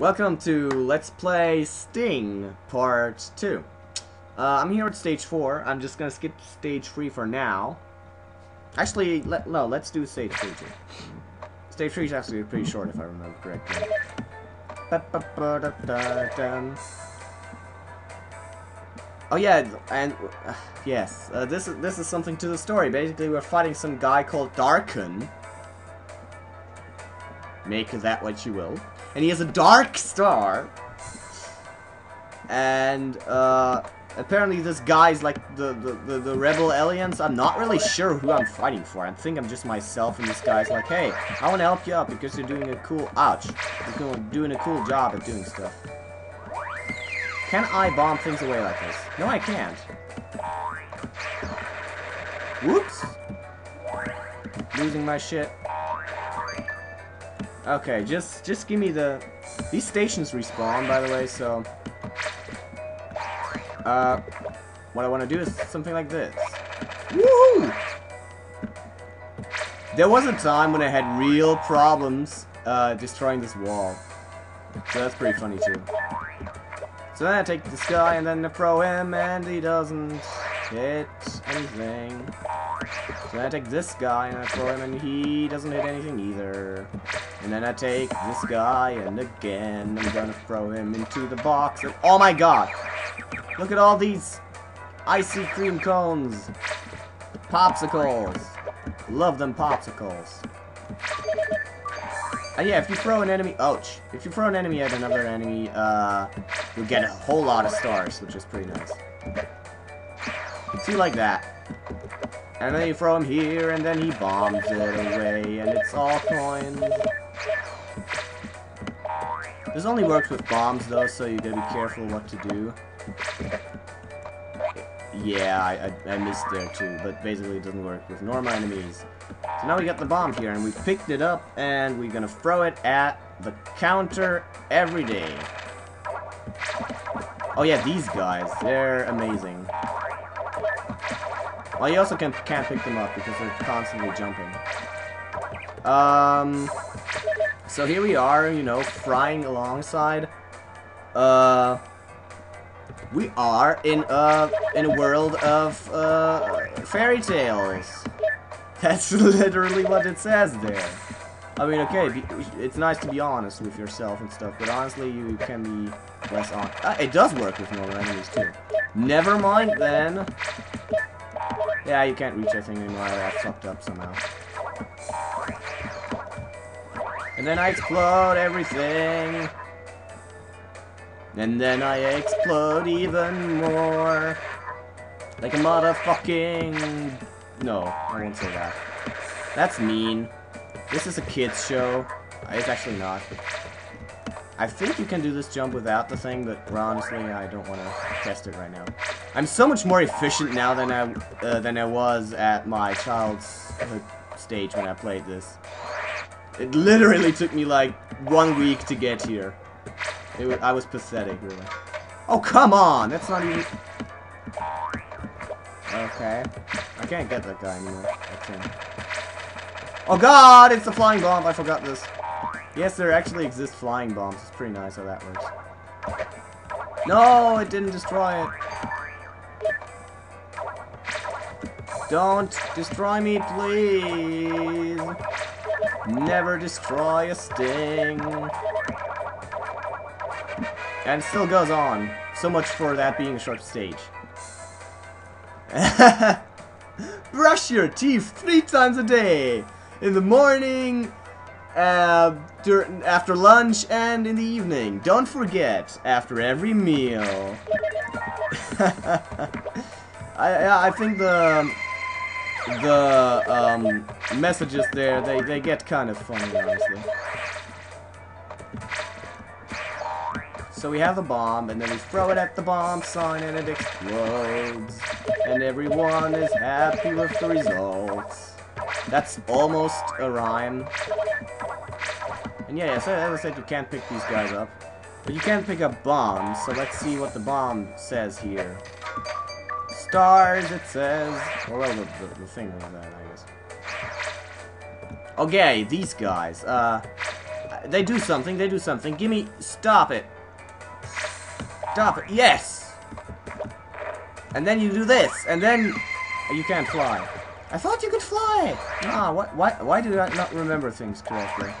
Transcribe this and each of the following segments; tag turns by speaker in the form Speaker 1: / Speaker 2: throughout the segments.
Speaker 1: Welcome to Let's Play Sting Part 2. Uh, I'm here at stage 4. I'm just gonna skip stage 3 for now. Actually, let, no, let's do stage 3 too. Stage 3 is actually pretty short if I remember correctly. Oh yeah, and uh, yes, uh, this is this is something to the story. Basically, we're fighting some guy called Darken. Make of that what you will. And he has a dark star. And uh, apparently this guy's like the, the, the, the rebel aliens. I'm not really sure who I'm fighting for. I think I'm just myself and this guy's like, hey, I want to help you out because you're doing a cool, ouch, you're doing a cool job at doing stuff. Can I bomb things away like this? No, I can't. Whoops. Losing my shit. Okay, just just give me the... These stations respawn, by the way, so... Uh, what I want to do is something like this. Woohoo! There was a time when I had real problems uh, destroying this wall. So that's pretty funny, too. So then I take this guy and then I throw him and he doesn't hit anything. So then I take this guy and I throw him and he doesn't hit anything either. And then I take this guy and again I'm gonna throw him into the box and oh my god! Look at all these icy cream cones! Popsicles! Love them popsicles. And yeah, if you throw an enemy, ouch. If you throw an enemy at another enemy, uh, you'll get a whole lot of stars, which is pretty nice. See, like that. And then you throw him here, and then he bombs it away, and it's all coins. This only works with bombs, though, so you gotta be careful what to do. Yeah, I, I, I missed there, too, but basically it doesn't work with normal enemies. So now we got the bomb here, and we picked it up, and we're gonna throw it at the counter every day. Oh yeah, these guys, they're amazing. Well, you also can, can't pick them up because they're constantly jumping. Um, so here we are, you know, frying alongside. Uh, we are in a in a world of uh, fairy tales. That's literally what it says there. I mean, okay, it's nice to be honest with yourself and stuff, but honestly, you can be less honest. Uh, it does work with normal enemies too. Never mind then. Yeah, you can't reach that thing anymore. I fucked up somehow. And then I explode everything. And then I explode even more. Like a motherfucking... No, I won't say that. That's mean. This is a kid's show. It's actually not. I think you can do this jump without the thing, but honestly, I don't want to test it right now. I'm so much more efficient now than I uh, than I was at my child's stage when I played this. It literally took me like one week to get here. Was, I was pathetic, really. Oh, come on! That's not even... Okay. I can't get that guy anymore. Oh god! It's the flying bomb! I forgot this. Yes, there actually exist flying bombs. It's pretty nice how that works. No! It didn't destroy it. Don't destroy me, please! Never destroy a sting. And still goes on. So much for that being a short stage. Brush your teeth three times a day. In the morning, uh, after lunch, and in the evening. Don't forget, after every meal. I, I think the the um, messages there, they, they get kind of funny, honestly. So we have a bomb, and then we throw it at the bomb sign, and it explodes. And everyone is happy with the results. That's almost a rhyme. And yeah, as I said, you can't pick these guys up. But you can pick up bombs, so let's see what the bomb says here. Stars, it says. Well, the, the, the thing was that, I guess. Okay, these guys. Uh, they do something, they do something. Give me, stop it. Stop it, yes! And then you do this, and then you can't fly. I thought you could fly! Ah, why, why, why do I not remember things correctly?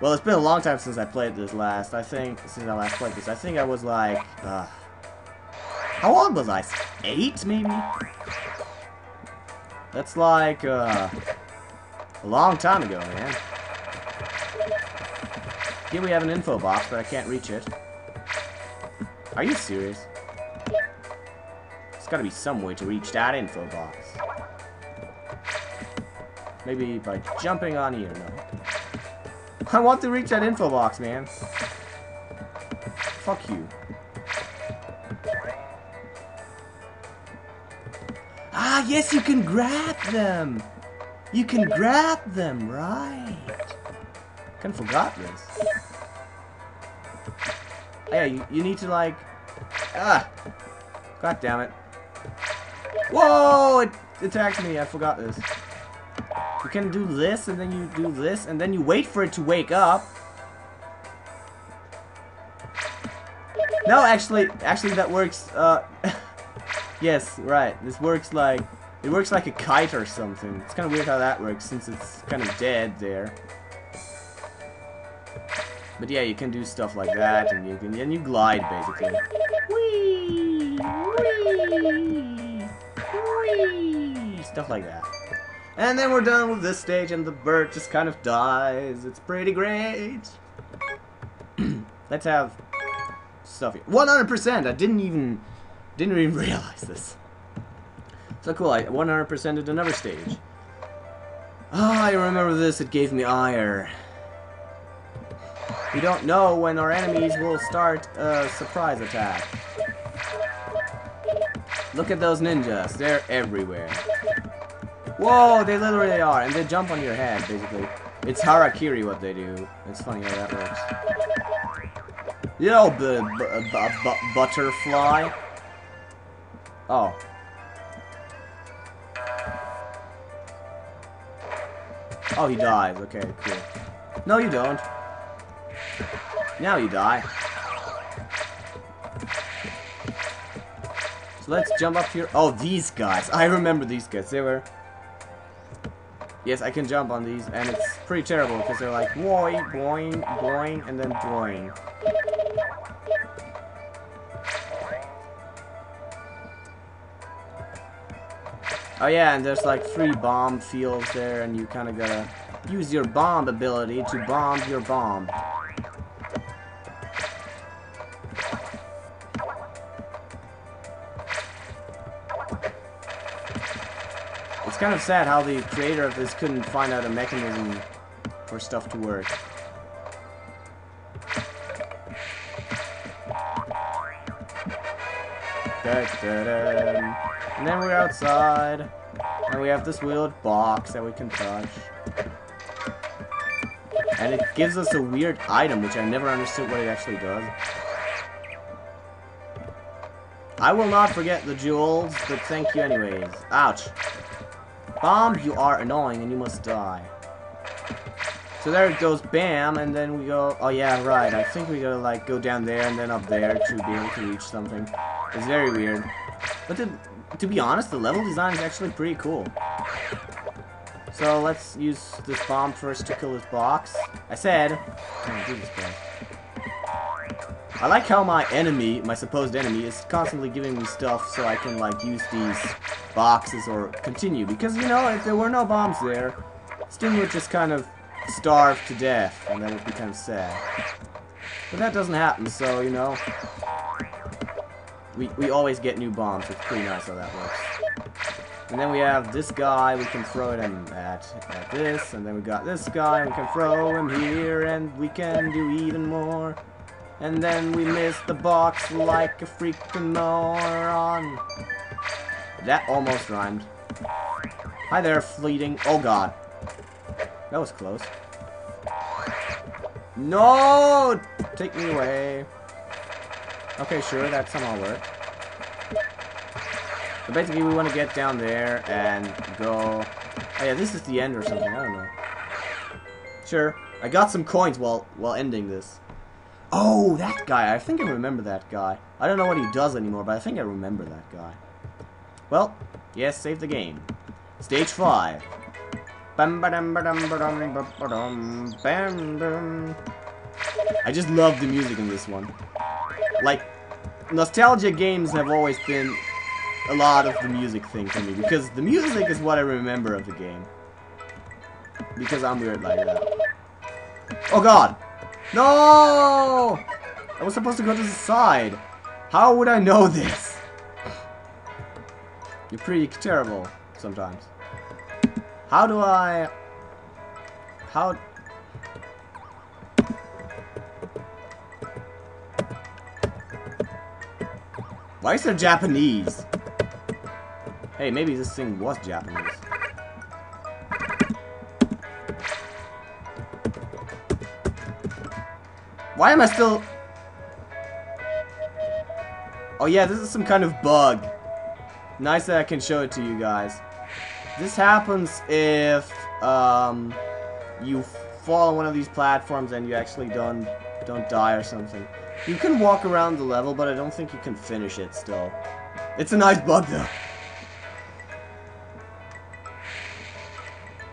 Speaker 1: Well, it's been a long time since I played this last. I think, since I last played this, I think I was like, uh, how old was I? Eight, maybe? That's like, uh, a long time ago, man. Here we have an info box, but I can't reach it. Are you serious? There's gotta be some way to reach that info box. Maybe by jumping on here, no. I want to reach that info box, man. Fuck you. Ah, yes, you can grab them! You can grab them, right? Kinda forgot this. Oh, yeah, you, you need to, like... Ah! God damn it. Whoa! It attacked me, I forgot this. You can do this, and then you do this, and then you wait for it to wake up. No, actually, actually that works, uh... yes, right. This works like... It works like a kite or something. It's kind of weird how that works, since it's kind of dead there. But yeah, you can do stuff like that, and you can and you glide basically. Whee! Whee! Whee! Stuff like that. And then we're done with this stage and the bird just kind of dies. It's pretty great. Let's have stuff here. 100%! I didn't even didn't even realize this. So cool, I 100%ed another stage. Ah, oh, I remember this, it gave me ire. We don't know when our enemies will start a surprise attack. Look at those ninjas, they're everywhere. Whoa, they literally are, and they jump on your head, basically. It's harakiri what they do. It's funny how that works. Yo, butterfly. Oh. Oh, he dies. Okay, cool. No, you don't. Now you die. So let's jump up here. Oh, these guys. I remember these guys. They were Yes, I can jump on these, and it's pretty terrible, because they're like, boing, boing, boing, and then boing. Oh yeah, and there's like three bomb fields there, and you kind of gotta use your bomb ability to bomb your bomb. It's kind of sad how the creator of this couldn't find out a mechanism for stuff to work. And then we're outside, and we have this weird box that we can touch. And it gives us a weird item, which I never understood what it actually does. I will not forget the jewels, but thank you anyways. Ouch. Bomb, you are annoying and you must die. So there it goes, bam, and then we go, oh yeah, right, I think we gotta like go down there and then up there to be able to reach something. It's very weird. But to, to be honest, the level design is actually pretty cool. So let's use this bomb first to kill this box. I said, oh, Jesus Christ. I like how my enemy, my supposed enemy, is constantly giving me stuff so I can like use these boxes or continue. Because, you know, if there were no bombs there, Sting would just kind of starve to death, and that would be kind of sad. But that doesn't happen, so, you know, we, we always get new bombs. It's pretty nice how that works. And then we have this guy, we can throw him at, at this, and then we got this guy, we can throw him here, and we can do even more. And then we miss the box like a freaking moron. That almost rhymed. Hi there, fleeting. Oh god. That was close. No! Take me away. Okay, sure, that somehow worked. But basically, we want to get down there and go... Oh yeah, this is the end or something, I don't know. Sure, I got some coins while while ending this. Oh, that guy. I think I remember that guy. I don't know what he does anymore, but I think I remember that guy. Well, yes, save the game. Stage 5. I just love the music in this one. Like, nostalgia games have always been a lot of the music thing for me, because the music is what I remember of the game. Because I'm weird like that. Oh god! No! I was supposed to go to the side. How would I know this? You're pretty terrible sometimes. How do I... How... Why is there Japanese? Hey, maybe this thing was Japanese. Why am I still... Oh yeah, this is some kind of bug. Nice that I can show it to you guys. This happens if um, you fall on one of these platforms and you actually don't don't die or something. You can walk around the level, but I don't think you can finish it still. It's a nice bug though.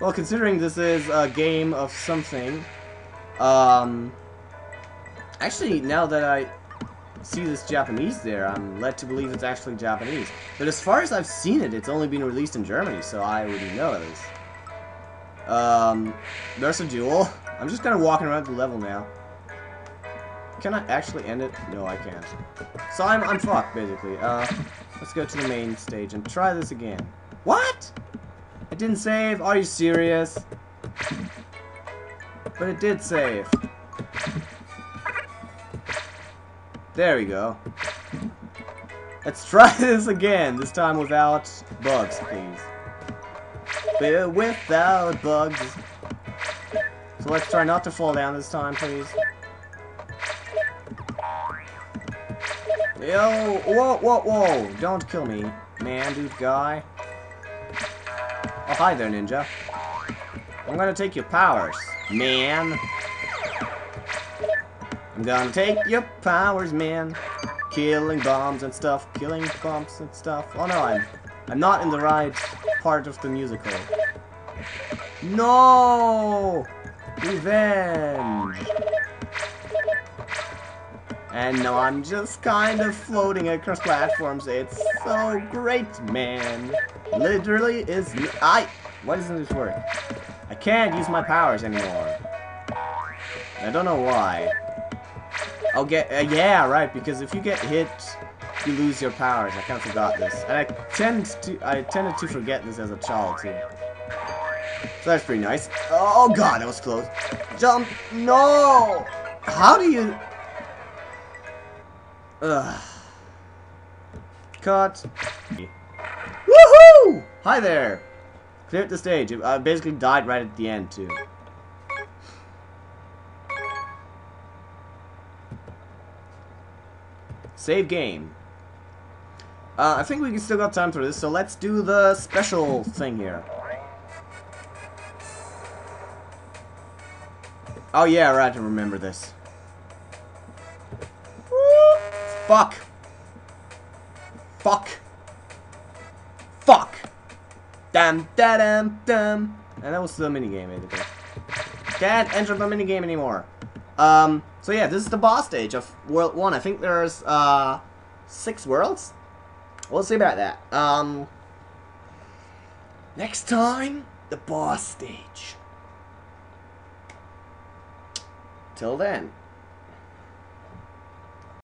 Speaker 1: Well, considering this is a game of something, um, actually, now that I see this Japanese there, I'm led to believe it's actually Japanese. But as far as I've seen it, it's only been released in Germany, so I already know this. Um, there's a duel. I'm just kind of walking around the level now. Can I actually end it? No, I can't. So I'm, I'm fucked, basically. Uh, let's go to the main stage and try this again. What? It didn't save? Are you serious? But it did save. There we go. Let's try this again, this time without bugs, please. But without bugs. So let's try not to fall down this time, please. Yo, whoa, whoa, whoa, don't kill me, man, dude, guy. Oh, hi there, ninja. I'm gonna take your powers, man. I'm gonna take your powers, man. Killing bombs and stuff, killing bombs and stuff. Oh no, I'm I'm not in the right part of the musical. No! Revenge! And now I'm just kind of floating across platforms. It's so great, man. Literally is I. Why doesn't this work? I can't use my powers anymore. I don't know why. I'll get, uh, yeah, right, because if you get hit, you lose your powers. I kind of forgot this. And I tend to, I tended to forget this as a child, too. So that's pretty nice. Oh god, that was close. Jump! No! How do you... Ugh. Cut. Woohoo! Hi there! Cleared the stage. I basically died right at the end, too. Save game. Uh, I think we can still got time for this, so let's do the special thing here. Oh yeah, I right, to remember this. Woo! Fuck. Fuck. Fuck. Dam, da dam, dam. And that was the minigame, basically. Can't enter the minigame anymore. Um, so yeah, this is the boss stage of World 1. I think there's, uh, six worlds? We'll see about that. Um, next time, the boss stage. Till then.